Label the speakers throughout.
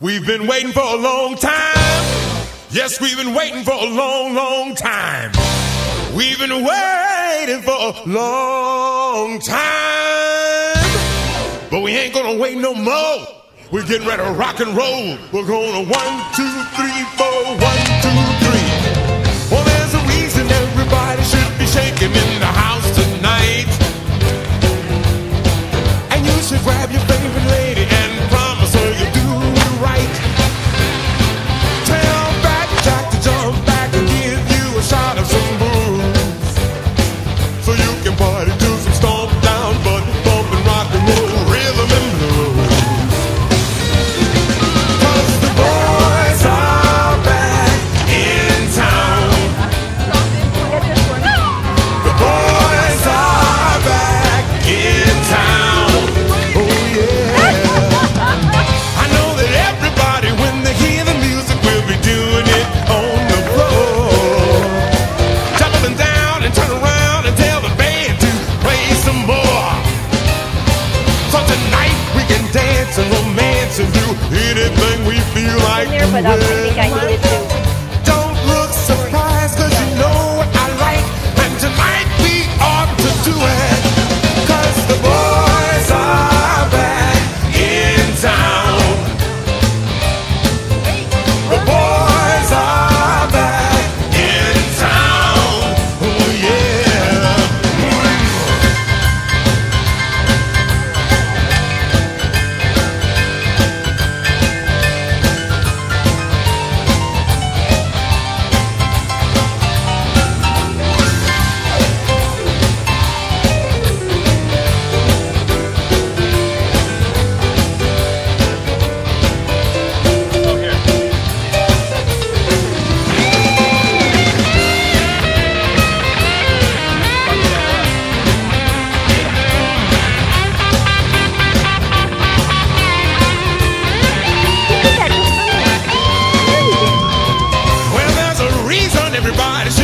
Speaker 1: We've been waiting for a long time. Yes, we've been waiting for a long, long time. We've been waiting for a long time. But we ain't gonna wait no more. We're getting ready to rock and roll. We're gonna one, two, three, four, one, two. there, but um, I think I needed to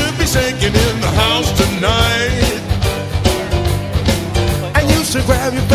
Speaker 1: should be shaking in the house tonight. I used to
Speaker 2: grab your